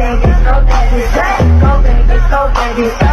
baby, go baby, go baby, go baby.